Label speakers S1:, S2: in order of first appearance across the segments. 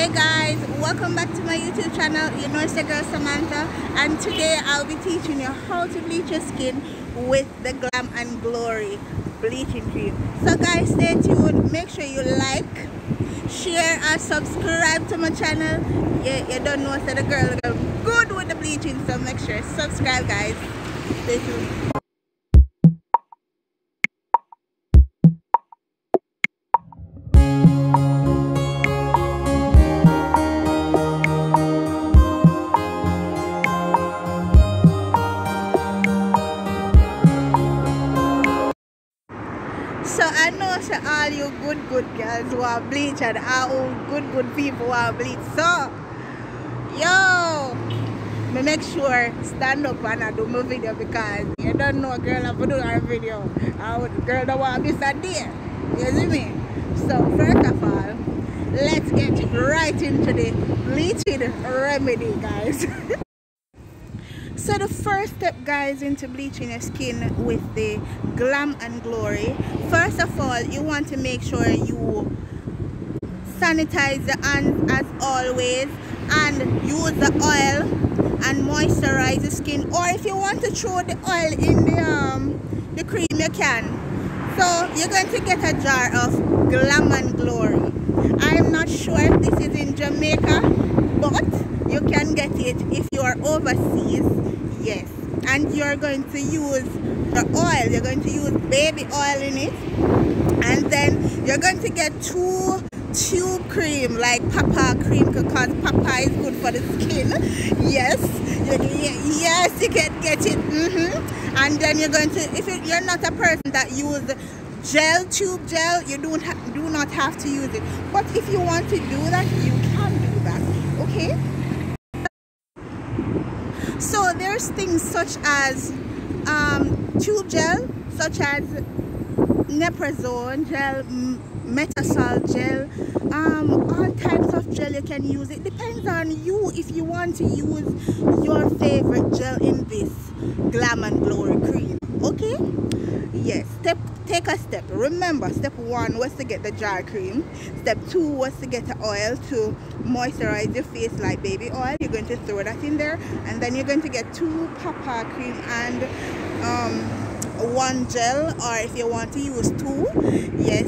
S1: hey guys. Welcome back to my youtube channel you know it's the girl samantha. And today i'll be teaching you how to bleach your skin with the glam and glory bleaching cream. So guys stay tuned. Make sure you like share and subscribe to my channel. Yeah you don't know so the girl good with the bleaching so make sure subscribe guys. Stay tuned So I know so all you good good girls who are bleach and all good good people who are bleach. So yo me make sure stand up and I do my video because you don't know a girl have to do our video. I girl don't want to miss a day. You see me? So first of all, let's get right into the bleaching remedy guys. So the first step guys into bleaching your skin with the Glam and Glory. First of all, you want to make sure you sanitize the hands as always and use the oil and moisturize the skin. Or if you want to throw the oil in the um the cream you can. So you're going to get a jar of glam and glory. I'm not sure if this is in jamaica but you can get it if you're overseas. yes and you're going to use the oil. You're going to use baby oil in it. And then you're going to get two tube cream like papa cream because papa is good for the skin. Yes. Yes you can get it. Mm -hmm. and then you're going to if you're not a person that use gel tube gel you don't do not have to use it. But if you want to do that you can do that. Okay so there's things such as um, tube gel such as Neoprosone gel metasol gel um, all types of gel you can use. It depends on you if you want to use your favorite gel in this glam and glory yes step take a step. Remember step one was to get the jar cream. Step two was to get the oil to moisturize your face like baby oil. You're going to throw that in there. And then you're going to get two papa cream and um, one gel. Or if you want to use two yes.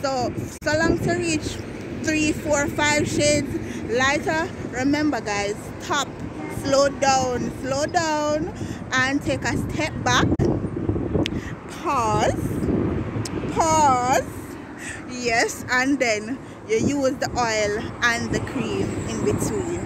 S1: So so long to reach three four five shades lighter. Remember guys stop slow down slow down and take a step back pause. Pause. Yes and then you use the oil and the cream in between.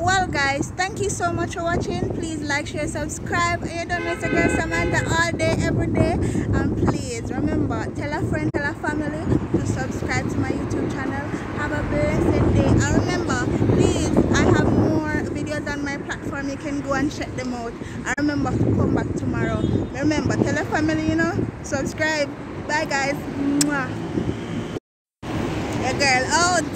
S1: Well guys thank you so much for watching. Please like share subscribe. And don't miss a girl samantha all day every day. And please remember tell a friend tell a family to subscribe to my youtube channel. Have a blessed day. And remember please i have more videos on my platform you can go and check them out. And remember to come back tomorrow. Remember tell a family you know. Subscribe. Bye guys. Mwah. your girl. Out